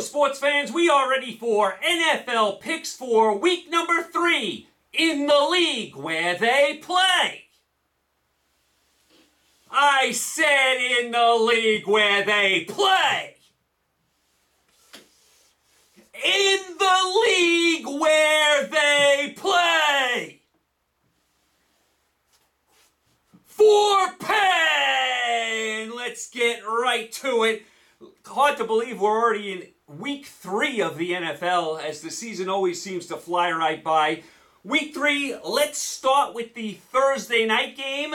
Sports fans, we are ready for NFL picks for week number three in the league where they play. I said in the league where they play. In the league where they play. For pain! Let's get right to it. Hard to believe we're already in week three of the NFL as the season always seems to fly right by. Week three, let's start with the Thursday night game.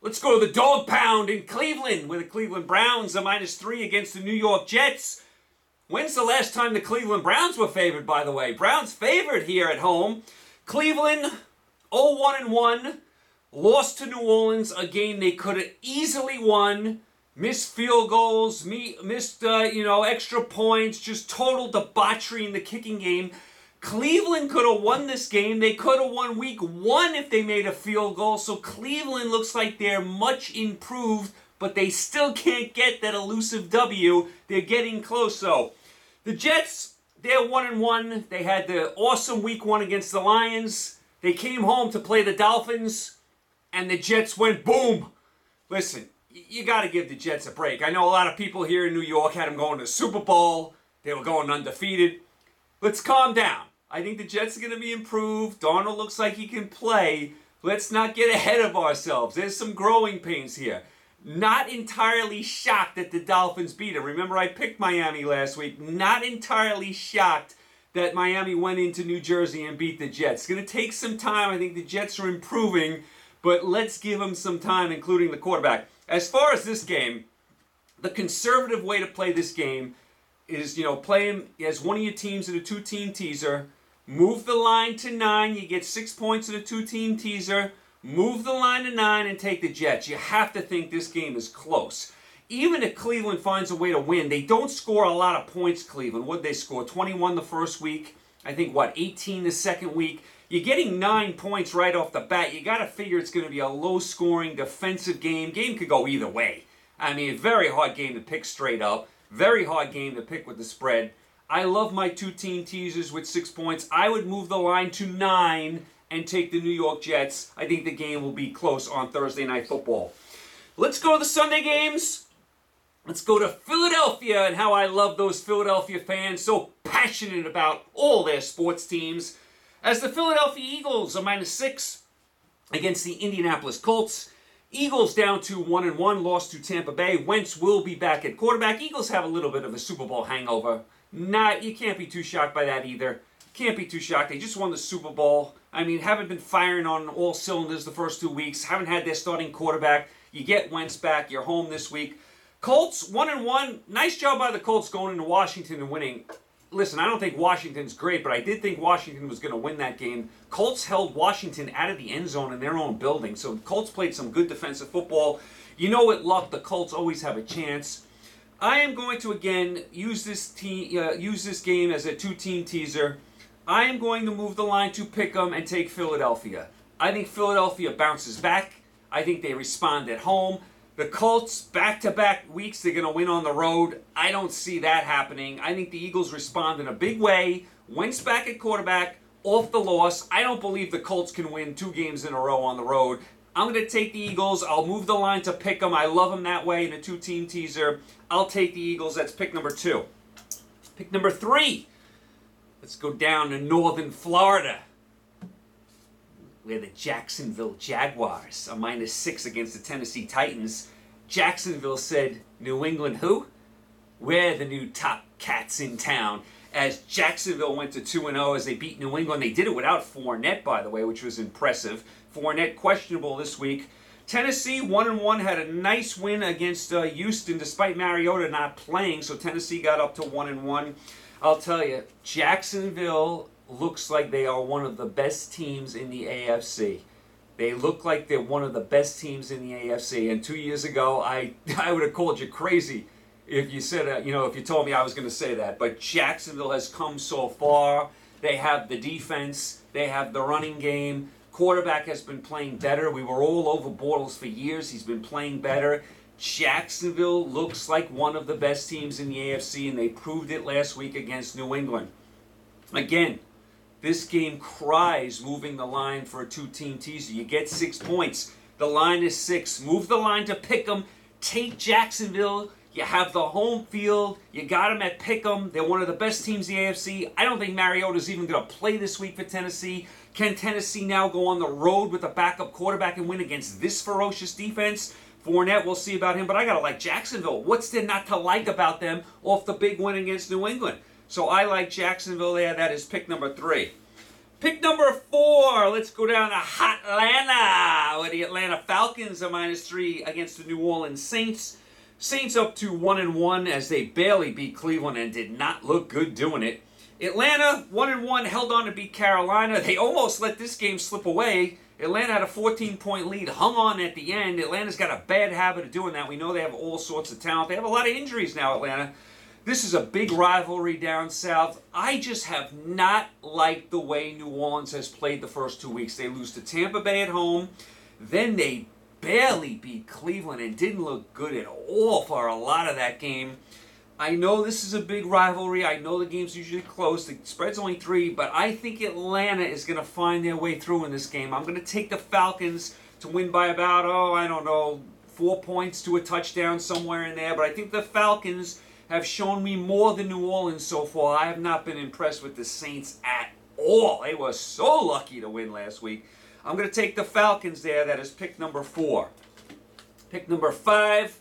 Let's go to the dog pound in Cleveland where the Cleveland Browns are minus three against the New York Jets. When's the last time the Cleveland Browns were favored, by the way? Browns favored here at home. Cleveland 0 1 1, lost to New Orleans, a game they could have easily won. Missed field goals, missed uh, you know extra points, just total debauchery in the kicking game. Cleveland could have won this game. They could have won week one if they made a field goal. So Cleveland looks like they're much improved, but they still can't get that elusive W. They're getting close though. The Jets, they're one and one. They had the awesome week one against the Lions. They came home to play the Dolphins, and the Jets went boom. Listen, you got to give the Jets a break. I know a lot of people here in New York had them going to the Super Bowl. They were going undefeated. Let's calm down. I think the Jets are going to be improved. Darnold looks like he can play. Let's not get ahead of ourselves. There's some growing pains here. Not entirely shocked that the Dolphins beat him. Remember, I picked Miami last week. Not entirely shocked that Miami went into New Jersey and beat the Jets. It's going to take some time. I think the Jets are improving, but let's give them some time, including the quarterback. As far as this game, the conservative way to play this game is, you know, play him as one of your teams in a two-team teaser. Move the line to nine. You get six points in a two-team teaser. Move the line to nine and take the Jets. You have to think this game is close. Even if Cleveland finds a way to win, they don't score a lot of points, Cleveland. What they score? 21 the first week. I think, what, 18 the second week. You're getting nine points right off the bat. You got to figure it's going to be a low scoring defensive game. Game could go either way. I mean, very hard game to pick straight up. Very hard game to pick with the spread. I love my two team teasers with six points. I would move the line to nine and take the New York Jets. I think the game will be close on Thursday Night Football. Let's go to the Sunday games. Let's go to Philadelphia and how I love those Philadelphia fans, so passionate about all their sports teams. As the Philadelphia Eagles are minus six against the Indianapolis Colts. Eagles down to one and one, lost to Tampa Bay. Wentz will be back at quarterback. Eagles have a little bit of a Super Bowl hangover. Not you can't be too shocked by that either. Can't be too shocked. They just won the Super Bowl. I mean, haven't been firing on all cylinders the first two weeks. Haven't had their starting quarterback. You get Wentz back. You're home this week. Colts one and one. Nice job by the Colts going into Washington and winning listen, I don't think Washington's great, but I did think Washington was going to win that game. Colts held Washington out of the end zone in their own building, so Colts played some good defensive football. You know what Luck, the Colts always have a chance. I am going to again use this team, uh, use this game as a two-team teaser. I am going to move the line to pick them and take Philadelphia. I think Philadelphia bounces back. I think they respond at home. The Colts, back to back weeks, they're going to win on the road. I don't see that happening. I think the Eagles respond in a big way. Wentz back at quarterback, off the loss. I don't believe the Colts can win two games in a row on the road. I'm going to take the Eagles. I'll move the line to pick them. I love them that way in a two team teaser. I'll take the Eagles. That's pick number two. Pick number three. Let's go down to northern Florida where the Jacksonville Jaguars are minus six against the Tennessee Titans. Jacksonville said, New England who? We're the new top cats in town. As Jacksonville went to 2 0 as they beat New England. They did it without Fournette, by the way, which was impressive. Fournette questionable this week. Tennessee 1 1 had a nice win against uh, Houston despite Mariota not playing, so Tennessee got up to 1 1. I'll tell you, Jacksonville looks like they are one of the best teams in the AFC. They look like they're one of the best teams in the AFC. And two years ago, I I would have called you crazy if you said uh, you know if you told me I was going to say that. But Jacksonville has come so far. They have the defense. They have the running game. Quarterback has been playing better. We were all over Bortles for years. He's been playing better. Jacksonville looks like one of the best teams in the AFC, and they proved it last week against New England. Again, this game cries moving the line for a two team teaser. You get six points. The line is six. Move the line to pick 'em. Take Jacksonville. You have the home field. You got them at Pick'em. They're one of the best teams in the AFC. I don't think Mariota's even going to play this week for Tennessee. Can Tennessee now go on the road with a backup quarterback and win against this ferocious defense? Fournette, we'll see about him, but I got to like Jacksonville. What's there not to like about them off the big win against New England? So I like Jacksonville there. That is pick number three. Pick number four. Let's go down to Atlanta, where the Atlanta Falcons are minus three against the New Orleans Saints. Saints up to one and one as they barely beat Cleveland and did not look good doing it. Atlanta one and one held on to beat Carolina. They almost let this game slip away. Atlanta had a 14 point lead, hung on at the end. Atlanta's got a bad habit of doing that. We know they have all sorts of talent. They have a lot of injuries now, Atlanta. This is a big rivalry down south. I just have not liked the way New Orleans has played the first two weeks. They lose to Tampa Bay at home, then they barely beat Cleveland and didn't look good at all for a lot of that game. I know this is a big rivalry. I know the game's usually close. The spread's only three, but I think Atlanta is going to find their way through in this game. I'm going to take the Falcons to win by about, oh, I don't know, four points to a touchdown somewhere in there. But I think the Falcons have shown me more than New Orleans so far. I have not been impressed with the Saints at all. They were so lucky to win last week. I'm going to take the Falcons there. That is pick number four. Pick number five.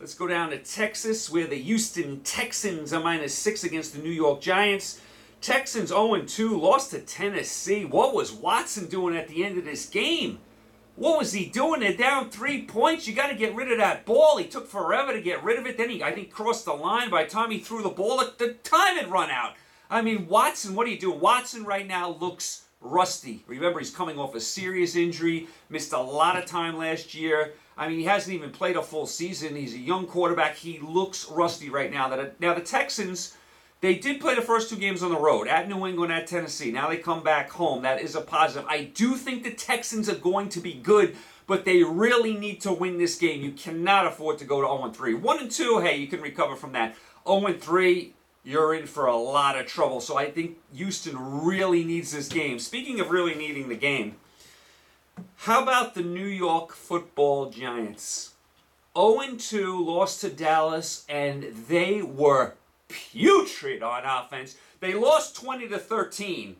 Let's go down to Texas, where the Houston Texans are minus six against the New York Giants. Texans 0 2, lost to Tennessee. What was Watson doing at the end of this game? What was he doing? They're down three points. You got to get rid of that ball. He took forever to get rid of it. Then he, I think, crossed the line. By the time he threw the ball, the time had run out. I mean, Watson, what are you doing? Watson right now looks rusty. Remember, he's coming off a serious injury, missed a lot of time last year. I mean, he hasn't even played a full season. He's a young quarterback. He looks rusty right now. Now the Texans, they did play the first two games on the road at New England, at Tennessee. Now they come back home. That is a positive. I do think the Texans are going to be good, but they really need to win this game. You cannot afford to go to 0 3. 1 and 2, hey, you can recover from that. 0 3, you're in for a lot of trouble. So I think Houston really needs this game. Speaking of really needing the game, how about the New York football Giants? 0 2 lost to Dallas, and they were putrid on offense. They lost 20 to 13,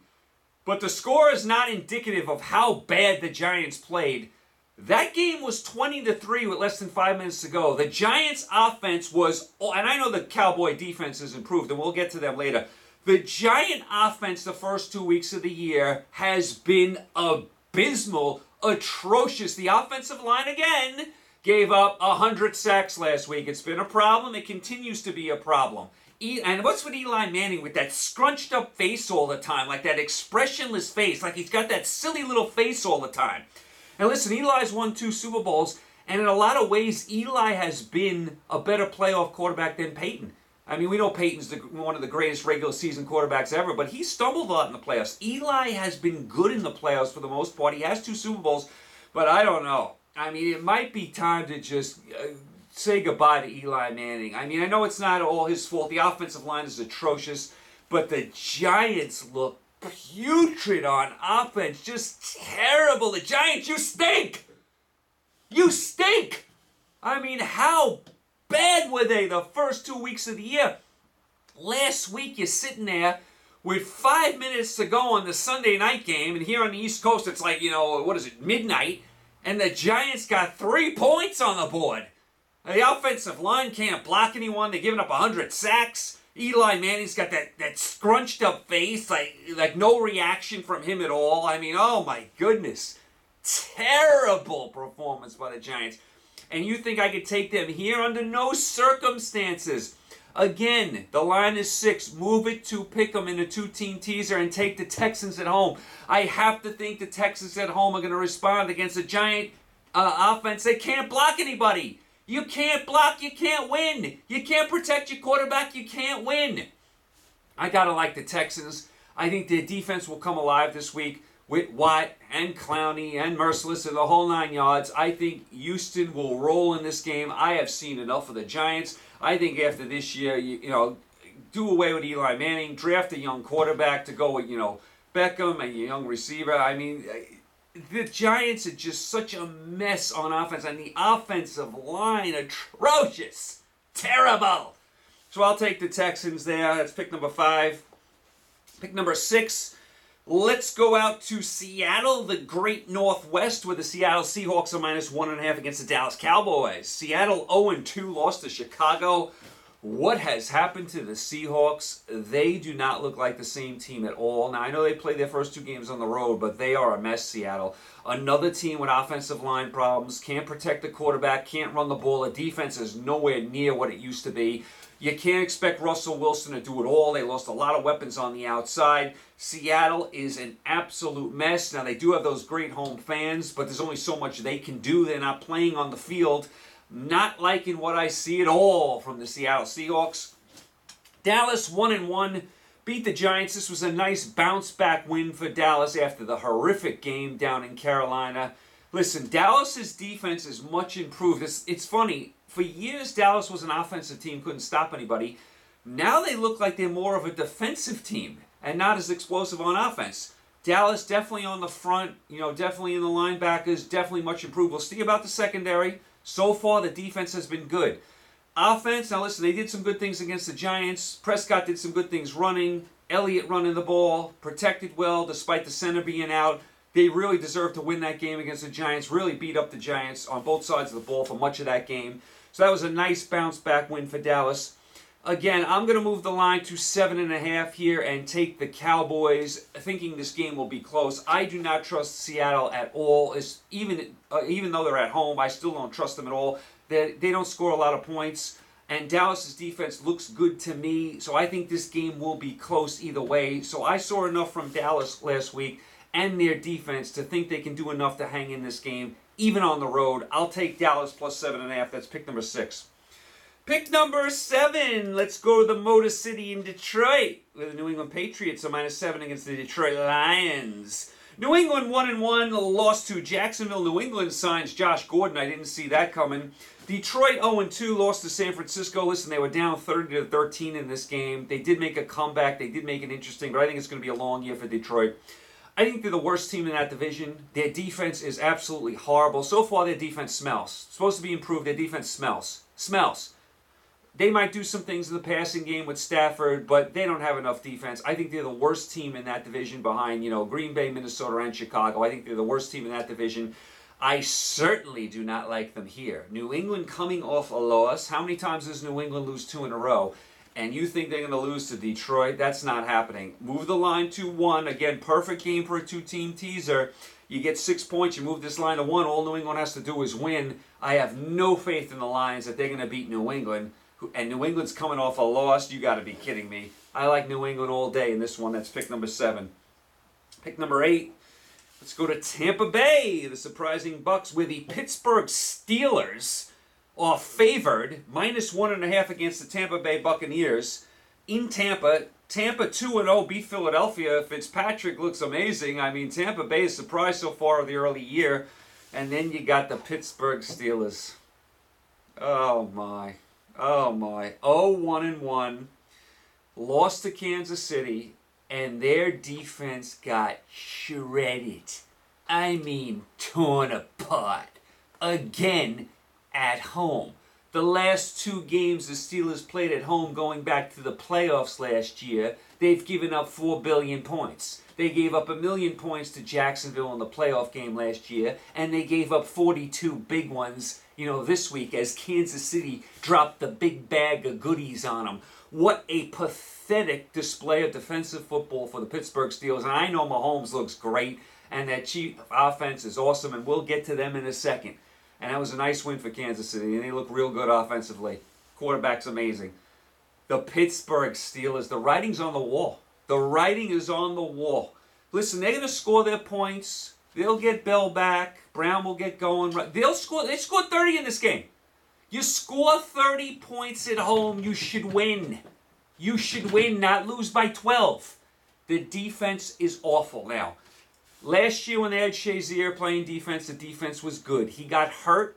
but the score is not indicative of how bad the Giants played. That game was 20 to 3 with less than five minutes to go. The Giants' offense was, and I know the Cowboy defense has improved, and we'll get to them later. The Giant offense the first two weeks of the year has been abysmal, atrocious. The offensive line, again, gave up 100 sacks last week. It's been a problem. It continues to be a problem. And what's with Eli Manning with that scrunched up face all the time, like that expressionless face, like he's got that silly little face all the time. And listen, Eli's won two Super Bowls, and in a lot of ways, Eli has been a better playoff quarterback than Peyton. I mean, we know Peyton's the, one of the greatest regular season quarterbacks ever, but he stumbled a lot in the playoffs. Eli has been good in the playoffs for the most part. He has two Super Bowls, but I don't know. I mean, it might be time to just uh, say goodbye to Eli Manning. I mean, I know it's not all his fault. The offensive line is atrocious, but the Giants look putrid on offense. Just terrible. The Giants, you stink! You stink! I mean, how bad were they the first two weeks of the year? Last week, you're sitting there with five minutes to go on the Sunday night game, and here on the East Coast, it's like, you know, what is it, midnight, and the Giants got three points on the board. The offensive line can't block anyone. They're giving up 100 sacks. Eli Manning's got that, that scrunched up face, like like no reaction from him at all. I mean, oh my goodness. Terrible performance by the Giants. And you think I could take them here under no circumstances. Again, the line is six. Move it to pick them in a two team teaser and take the Texans at home. I have to think the Texans at home are going to respond against a giant uh, offense. They can't block anybody. You can't block, you can't win. You can't protect your quarterback, you can't win. I gotta like the Texans. I think their defense will come alive this week. with Watt and Clowney and Mercilus and the whole nine yards. I think Houston will roll in this game. I have seen enough of the Giants. I think after this year, you, you know, do away with Eli Manning, draft a young quarterback to go with, you know, Beckham and a young receiver. I mean, the Giants are just such a mess on offense, and the offensive line atrocious, terrible. So I'll take the Texans there. That's pick number five. Pick number six. Let's go out to Seattle, the great Northwest, where the Seattle Seahawks are minus one and a half against the Dallas Cowboys. Seattle 0 2 lost to Chicago. What has happened to the Seahawks? They do not look like the same team at all. Now, I know they played their first two games on the road, but they are a mess, Seattle. Another team with offensive line problems, can't protect the quarterback, can't run the ball. The defense is nowhere near what it used to be. You can't expect Russell Wilson to do it all. They lost a lot of weapons on the outside. Seattle is an absolute mess. Now, they do have those great home fans, but there's only so much they can do. They're not playing on the field. Not liking what I see at all from the Seattle Seahawks. Dallas 1 and 1 beat the Giants. This was a nice bounce back win for Dallas after the horrific game down in Carolina. Listen, Dallas's defense is much improved. It's, it's funny for years, Dallas was an offensive team, couldn't stop anybody. Now they look like they're more of a defensive team and not as explosive on offense. Dallas definitely on the front, you know, definitely in the linebackers, definitely much improved. We'll see about the secondary. So far, the defense has been good. Offense, now listen, they did some good things against the Giants. Prescott did some good things running. Elliott running the ball, protected well despite the center being out. They really deserved to win that game against the Giants, really beat up the Giants on both sides of the ball for much of that game. So that was a nice bounce back win for Dallas. Again, I'm going to move the line to seven and a half here and take the Cowboys, thinking this game will be close. I do not trust Seattle at all. Even uh, even though they're at home, I still don't trust them at all. They they don't score a lot of points, and Dallas's defense looks good to me. So I think this game will be close either way. So I saw enough from Dallas last week and their defense to think they can do enough to hang in this game even on the road. I'll take Dallas plus seven and a half. That's pick number six. Pick number seven. Let's go to the Motor City in Detroit with the New England Patriots a minus seven against the Detroit Lions. New England one and one lost to Jacksonville. New England signs Josh Gordon. I didn't see that coming. Detroit 0 and 2 lost to San Francisco. Listen, they were down 30 to 13 in this game. They did make a comeback. They did make it interesting, but I think it's going to be a long year for Detroit. I think they're the worst team in that division. Their defense is absolutely horrible. So far, their defense smells. It's supposed to be improved. Their defense smells. Smells. They might do some things in the passing game with Stafford, but they don't have enough defense. I think they're the worst team in that division behind, you know, Green Bay, Minnesota, and Chicago. I think they're the worst team in that division. I certainly do not like them here. New England coming off a loss. How many times does New England lose two in a row? and you think they're going to lose to Detroit, that's not happening. Move the line to one. Again, perfect game for a two team teaser. You get six points, you move this line to one. All New England has to do is win. I have no faith in the Lions that they're going to beat New England. And New England's coming off a loss. You got to be kidding me. I like New England all day in this one. That's pick number seven. Pick number eight. Let's go to Tampa Bay. The surprising Bucs with the Pittsburgh Steelers are favored minus one and a half against the Tampa Bay Buccaneers in Tampa. Tampa 2 0 beat Philadelphia. Fitzpatrick looks amazing. I mean, Tampa Bay is surprised so far of the early year. And then you got the Pittsburgh Steelers. Oh my. Oh my. Oh, 1 and 1. Lost to Kansas City, and their defense got shredded. I mean, torn apart. Again, at home. The last two games the Steelers played at home going back to the playoffs last year, they've given up 4 billion points. They gave up a million points to Jacksonville in the playoff game last year, and they gave up 42 big ones, you know, this week as Kansas City dropped the big bag of goodies on them. What a pathetic display of defensive football for the Pittsburgh Steelers. And I know Mahomes looks great, and that chief offense is awesome, and we'll get to them in a second and that was a nice win for Kansas City, and they look real good offensively. Quarterback's amazing. The Pittsburgh Steelers, the writing's on the wall. The writing is on the wall. Listen, they're going to score their points. They'll get Bell back. Brown will get going. They'll score. They scored 30 in this game. You score 30 points at home, you should win. You should win, not lose by 12. The defense is awful now. Last year when they had Shazier playing defense, the defense was good. He got hurt.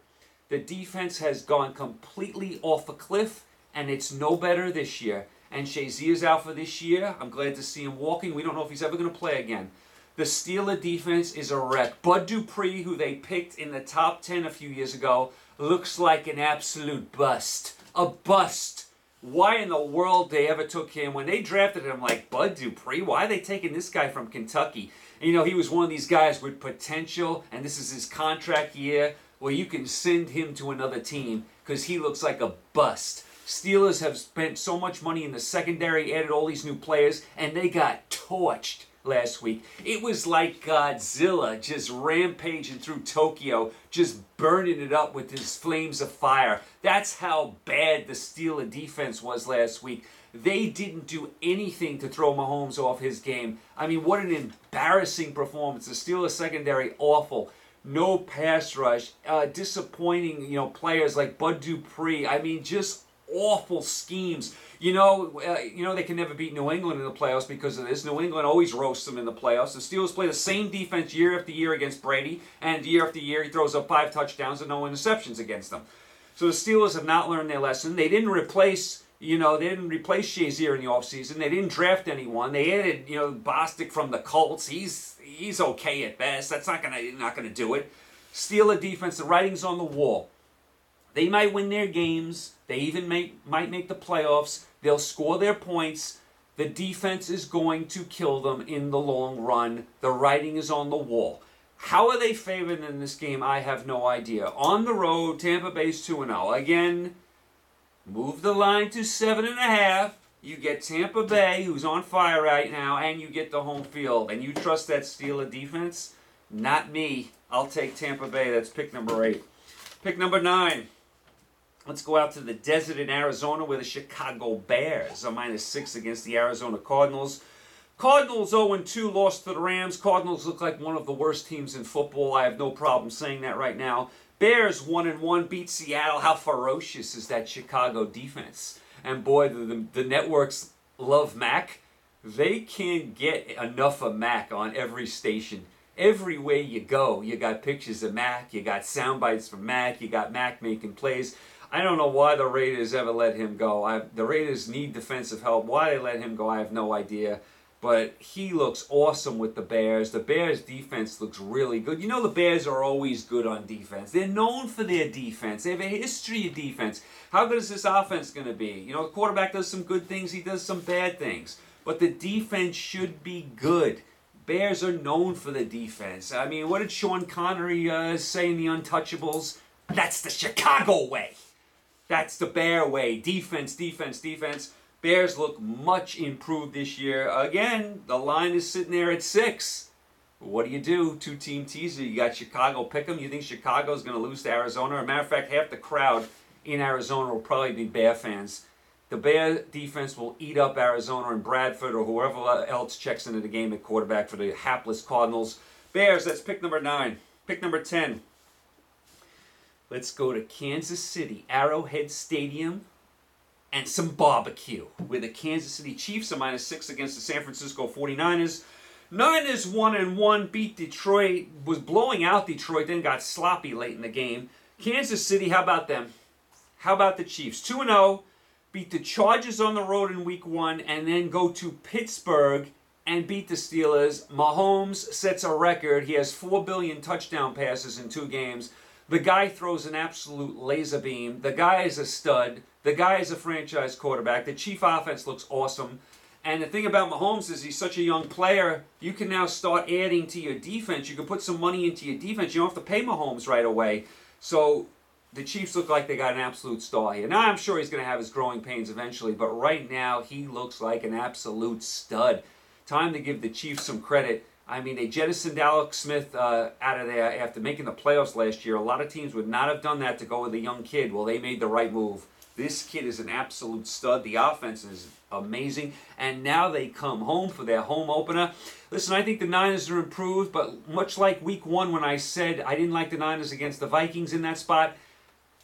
The defense has gone completely off a cliff, and it's no better this year. And Shazier's out for this year. I'm glad to see him walking. We don't know if he's ever going to play again. The Steeler defense is a wreck. Bud Dupree, who they picked in the top 10 a few years ago, looks like an absolute bust. A bust. Why in the world they ever took him? When they drafted him, like, Bud Dupree, why are they taking this guy from Kentucky? You know, he was one of these guys with potential, and this is his contract year where you can send him to another team because he looks like a bust. Steelers have spent so much money in the secondary, added all these new players, and they got torched last week. It was like Godzilla just rampaging through Tokyo, just burning it up with his flames of fire. That's how bad the Steeler defense was last week. They didn't do anything to throw Mahomes off his game. I mean, what an embarrassing performance. The Steelers secondary, awful. No pass rush. Uh, disappointing, you know, players like Bud Dupree. I mean, just awful schemes. You know, uh, you know they can never beat New England in the playoffs because of this. New England always roasts them in the playoffs. The Steelers play the same defense year after year against Brady, and year after year he throws up five touchdowns and no interceptions against them. So the Steelers have not learned their lesson. They didn't replace, you know, they didn't replace Shazier in the offseason. They didn't draft anyone. They added, you know, Bostic from the Colts. He's he's okay at best. That's not gonna not gonna do it. Steeler defense, the writing's on the wall. They might win their games. They even may, might make the playoffs. They'll score their points. The defense is going to kill them in the long run. The writing is on the wall. How are they favored in this game? I have no idea. On the road, Tampa Bay's 2 0. Again, move the line to 7.5. You get Tampa Bay, who's on fire right now, and you get the home field. And you trust that Steeler defense? Not me. I'll take Tampa Bay. That's pick number eight. Pick number nine. Let's go out to the desert in Arizona where the Chicago Bears are minus six against the Arizona Cardinals. Cardinals 0 2 lost to the Rams. Cardinals look like one of the worst teams in football. I have no problem saying that right now. Bears 1 and 1 beat Seattle. How ferocious is that Chicago defense? And boy, the, the networks love Mack. They can't get enough of Mack on every station. Everywhere you go, you got pictures of Mack, you got sound bites from Mack, you got Mack making plays. I don't know why the Raiders ever let him go. I, the Raiders need defensive help. Why they let him go, I have no idea. But he looks awesome with the Bears. The Bears' defense looks really good. You know, the Bears are always good on defense. They're known for their defense. They have a history of defense. How good is this offense going to be? You know, the quarterback does some good things, he does some bad things. But the defense should be good. Bears are known for the defense. I mean, what did Sean Connery uh, say in The Untouchables? That's the Chicago way. That's the Bear way. Defense, defense, defense. Bears look much improved this year. Again, the line is sitting there at six. What do you do? Two team teaser. You got Chicago pick 'em. You think Chicago's going to lose to Arizona? As a matter of fact, half the crowd in Arizona will probably be Bear fans. The Bear defense will eat up Arizona and Bradford or whoever else checks into the game at quarterback for the hapless Cardinals. Bears, that's pick number nine. Pick number 10. Let's go to Kansas City, Arrowhead Stadium, and some barbecue. With the Kansas City Chiefs are minus six against the San Francisco 49ers. Niners one and one beat Detroit, was blowing out Detroit, then got sloppy late in the game. Kansas City, how about them? How about the Chiefs? 2 0, beat the Chargers on the road in week one, and then go to Pittsburgh and beat the Steelers. Mahomes sets a record. He has 4 billion touchdown passes in two games. The guy throws an absolute laser beam. The guy is a stud. The guy is a franchise quarterback. The chief offense looks awesome. And the thing about Mahomes is he's such a young player. You can now start adding to your defense. You can put some money into your defense. You don't have to pay Mahomes right away. So the Chiefs look like they got an absolute star here. Now I'm sure he's going to have his growing pains eventually, but right now he looks like an absolute stud. Time to give the Chiefs some credit. I mean, they jettisoned Alex Smith uh, out of there after making the playoffs last year. A lot of teams would not have done that to go with a young kid. Well, they made the right move. This kid is an absolute stud. The offense is amazing. And now they come home for their home opener. Listen, I think the Niners are improved, but much like week one when I said I didn't like the Niners against the Vikings in that spot,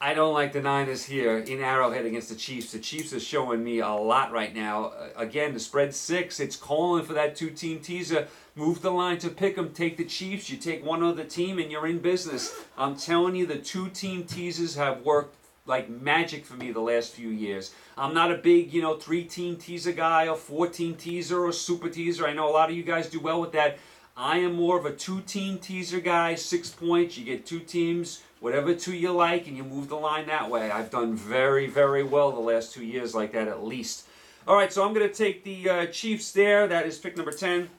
I don't like the Niners here in Arrowhead against the Chiefs. The Chiefs are showing me a lot right now. Uh, again, the spread six. It's calling for that two-team teaser. Move the line to pick them. Take the Chiefs. You take one other team, and you're in business. I'm telling you, the two-team teasers have worked like magic for me the last few years. I'm not a big, you know, three-team teaser guy or four-team teaser or super teaser. I know a lot of you guys do well with that. I am more of a two-team teaser guy. Six points. You get two teams whatever two you like, and you move the line that way. I've done very, very well the last two years like that at least. All right, so I'm going to take the uh, Chiefs there. That is pick number 10.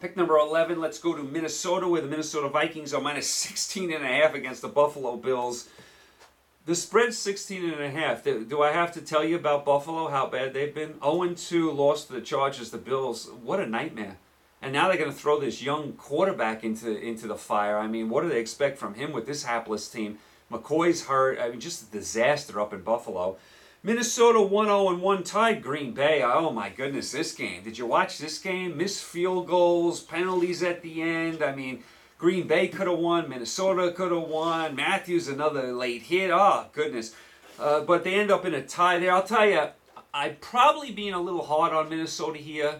Pick number 11, let's go to Minnesota where the Minnesota Vikings are minus 16 and a half against the Buffalo Bills. The spread's 16 and a half. Do I have to tell you about Buffalo, how bad they've been? 0-2, lost to the Chargers, the Bills. What a nightmare and now they're going to throw this young quarterback into into the fire. I mean, what do they expect from him with this hapless team? McCoy's hurt. I mean, just a disaster up in Buffalo. Minnesota 1-0 and 1 tied Green Bay. Oh my goodness, this game. Did you watch this game? Missed field goals, penalties at the end. I mean, Green Bay could have won, Minnesota could have won. Matthews another late hit. Oh goodness. Uh, but they end up in a tie there. I'll tell you, I'm probably being a little hard on Minnesota here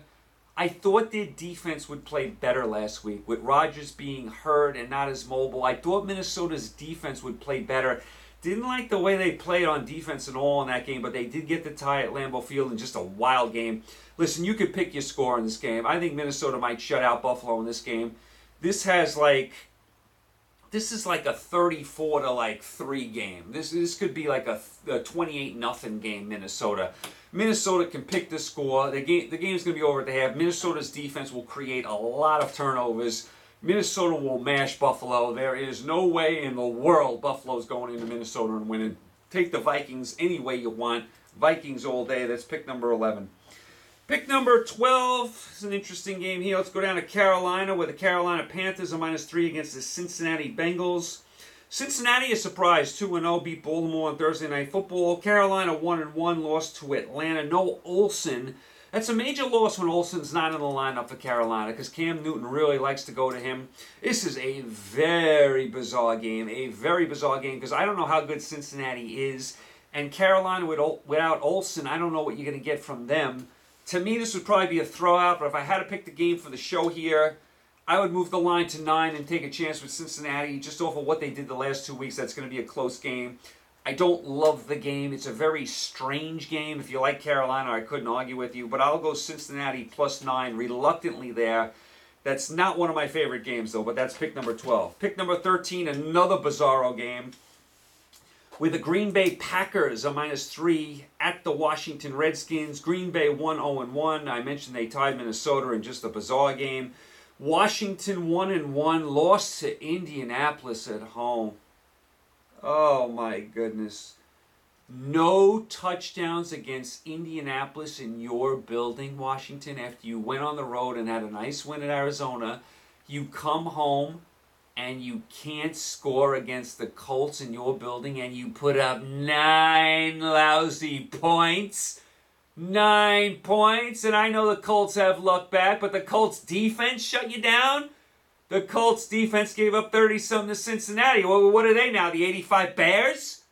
I thought their defense would play better last week with Rodgers being hurt and not as mobile. I thought Minnesota's defense would play better. Didn't like the way they played on defense at all in that game, but they did get the tie at Lambeau Field in just a wild game. Listen, you could pick your score in this game. I think Minnesota might shut out Buffalo in this game. This has like this is like a 34 to like 3 game. This this could be like a, a 28 nothing game Minnesota. Minnesota can pick the score. The game the game's going to be over at the half. Minnesota's defense will create a lot of turnovers. Minnesota will mash Buffalo. There is no way in the world Buffalo's going into Minnesota and winning. Take the Vikings any way you want. Vikings all day. That's pick number 11. Pick number 12 is an interesting game here. Let's go down to Carolina where the Carolina Panthers are minus 3 against the Cincinnati Bengals. Cincinnati is surprised 2 0 beat Baltimore on Thursday Night Football. Carolina 1 1 lost to Atlanta. No Olsen. That's a major loss when Olsen's not in the lineup for Carolina because Cam Newton really likes to go to him. This is a very bizarre game, a very bizarre game because I don't know how good Cincinnati is. And Carolina without Olsen, I don't know what you're going to get from them. To me, this would probably be a throwout, but if I had to pick the game for the show here, I would move the line to nine and take a chance with Cincinnati just off of what they did the last two weeks. That's going to be a close game. I don't love the game. It's a very strange game. If you like Carolina, I couldn't argue with you, but I'll go Cincinnati plus nine, reluctantly there. That's not one of my favorite games, though, but that's pick number 12. Pick number 13, another bizarro game with the Green Bay Packers a minus three at the Washington Redskins. Green Bay 1 0 1. I mentioned they tied Minnesota in just a bizarre game. Washington 1 and 1 lost to Indianapolis at home. Oh my goodness. No touchdowns against Indianapolis in your building, Washington, after you went on the road and had a nice win at Arizona. You come home and you can't score against the Colts in your building and you put up nine lousy points. Nine points, and I know the Colts have Luck back, but the Colts defense shut you down. The Colts defense gave up 30 something to Cincinnati. Well, what are they now? The 85 Bears?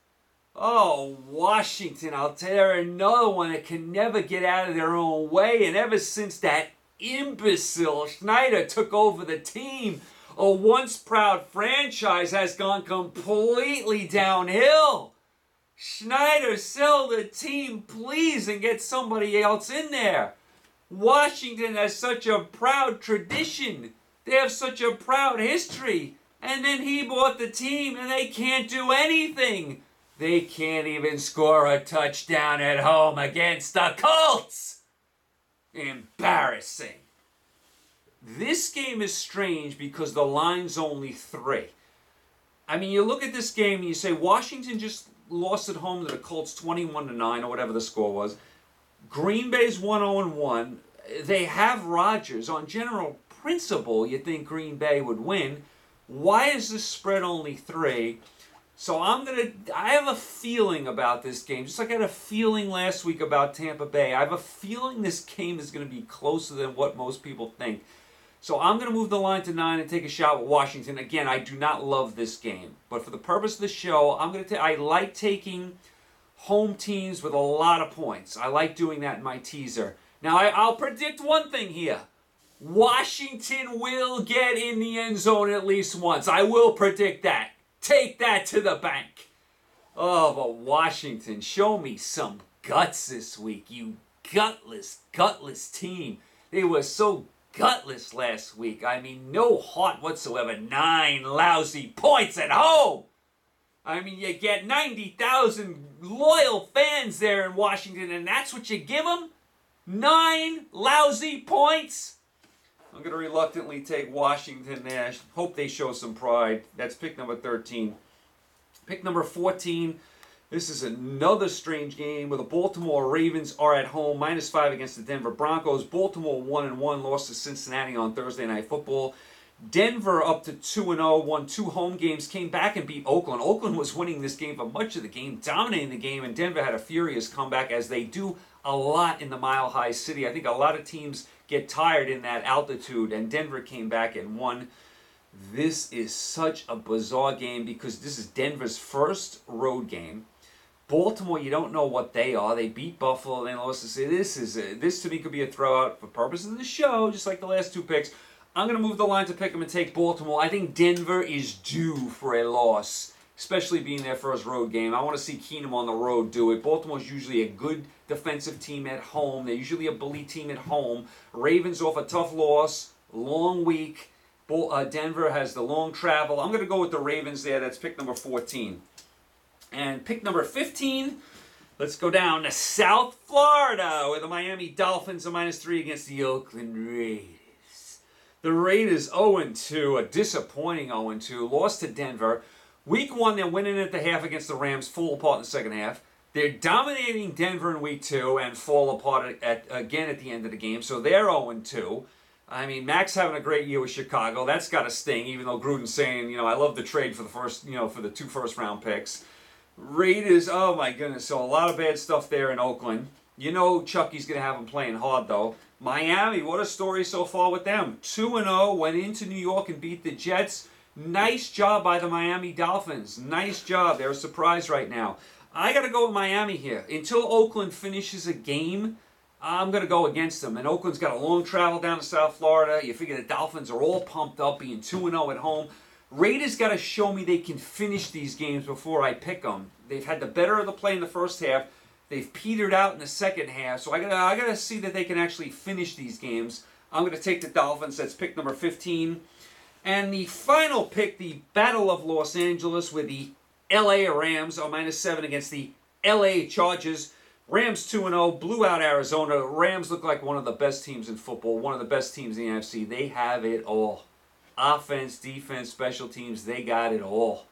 Oh, Washington, I'll tell you, another one that can never get out of their own way. And ever since that imbecile Snyder took over the team, a once proud franchise has gone completely downhill. Snyder, sell the team, please, and get somebody else in there. Washington has such a proud tradition. They have such a proud history. And then he bought the team and they can't do anything. They can't even score a touchdown at home against the Colts. Embarrassing. This game is strange because the line's only three. I mean, you look at this game and you say Washington just lost at home to the Colts 21 to 9 or whatever the score was. Green Bay's 1 0 1. They have Rodgers. On general principle, you'd think Green Bay would win. Why is this spread only three? So I'm gonna. I have a feeling about this game, just like I had a feeling last week about Tampa Bay. I have a feeling this game is gonna be closer than what most people think. So I'm going to move the line to nine and take a shot with Washington. Again, I do not love this game, but for the purpose of the show, I'm going to. I like taking home teams with a lot of points. I like doing that in my teaser. Now I, I'll predict one thing here. Washington will get in the end zone at least once. I will predict that. Take that to the bank. Oh, but Washington, show me some guts this week, you gutless, gutless team. They were so gutless last week. I mean, no heart whatsoever. Nine lousy points at home. I mean, you get 90,000 loyal fans there in Washington, and that's what you give them? Nine lousy points? I'm going to reluctantly take Washington there. Hope they show some pride. That's pick number 13. Pick number 14. This is another strange game where the Baltimore Ravens are at home, minus five against the Denver Broncos. Baltimore one and one, lost to Cincinnati on Thursday Night Football. Denver up to 2 0, won two home games, came back and beat Oakland. Oakland was winning this game for much of the game, dominating the game, and Denver had a furious comeback as they do a lot in the Mile High City. I think a lot of teams get tired in that altitude, and Denver came back and won. This is such a bizarre game because this is Denver's first road game. Baltimore, you don't know what they are. They beat Buffalo, lost to say this is a, this to me could be a throwout for purposes of the show, just like the last two picks. I'm going to move the line to pick them and take Baltimore. I think Denver is due for a loss, especially being their first road game. I want to see Keenum on the road do it. Baltimore's usually a good defensive team at home. They're usually a bully team at home. Ravens off a tough loss, long week. Uh, Denver has the long travel. I'm going to go with the Ravens there. That's pick number 14. And pick number 15, let's go down to South Florida where the Miami Dolphins are minus three against the Oakland Raiders. The Raiders 0 2, a disappointing 0 2, lost to Denver. Week one, they're winning at the half against the Rams, fall apart in the second half. They're dominating Denver in week two and fall apart at, again at the end of the game, so they're 0 2. I mean, Mack's having a great year with Chicago. That's got to sting, even though Gruden's saying, you know, I love the trade for the first, you know, for the two first round picks. Raiders, oh my goodness. So a lot of bad stuff there in Oakland. You know Chucky's going to have them playing hard, though. Miami, what a story so far with them. 2 0, went into New York and beat the Jets. Nice job by the Miami Dolphins. Nice job. They're a surprise right now. I got to go with Miami here. Until Oakland finishes a game, I'm going to go against them. And Oakland's got a long travel down to South Florida. You figure the Dolphins are all pumped up, being 2 0 at home. Raiders got to show me they can finish these games before I pick them. They've had the better of the play in the first half. They've petered out in the second half. So I got I got to see that they can actually finish these games. I'm going to take the Dolphins. That's pick number 15. And the final pick, the Battle of Los Angeles, with the LA Rams are minus seven against the LA Chargers. Rams 2 0, blew out Arizona. Rams look like one of the best teams in football, one of the best teams in the NFC. They have it all offense, defense, special teams, they got it all.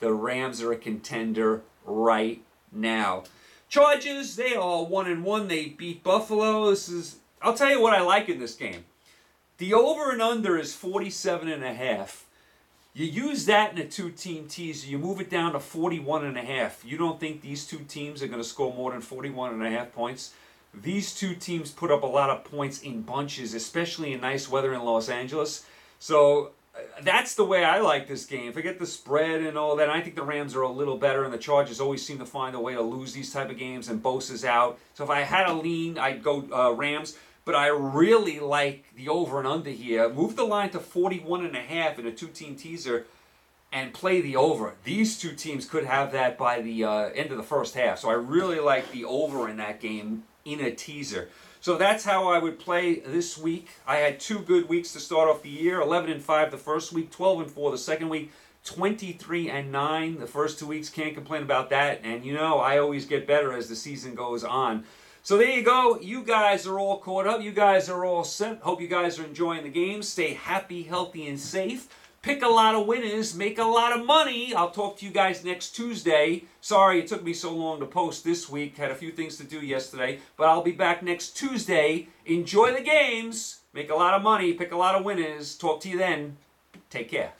The Rams are a contender right now. Chargers, they are one and one. They beat Buffalo. This is I'll tell you what I like in this game. The over and under is 47 and a half. You use that in a two-team teaser, you move it down to 41 and a half. You don't think these two teams are going to score more than 41 and a half points? These two teams put up a lot of points in bunches, especially in nice weather in Los Angeles. So uh, that's the way I like this game. Forget the spread and all that. I think the Rams are a little better, and the Chargers always seem to find a way to lose these type of games. And Bosa's out, so if I had a lean, I'd go uh, Rams. But I really like the over and under here. Move the line to 41 and a half in a two-team teaser, and play the over. These two teams could have that by the uh, end of the first half. So I really like the over in that game in a teaser. So that's how I would play this week. I had two good weeks to start off the year 11 and 5 the first week, 12 and 4 the second week. 23 and 9 the first two weeks. Can't complain about that. And you know i always get better as the season goes on. So there you go. You guys are all caught up. You guys are all set. Hope you guys are enjoying the game. Stay happy healthy and safe pick a lot of winners, make a lot of money. I'll talk to you guys next Tuesday. Sorry it took me so long to post this week. Had a few things to do yesterday, but I'll be back next Tuesday. Enjoy the games, make a lot of money, pick a lot of winners. Talk to you then. Take care.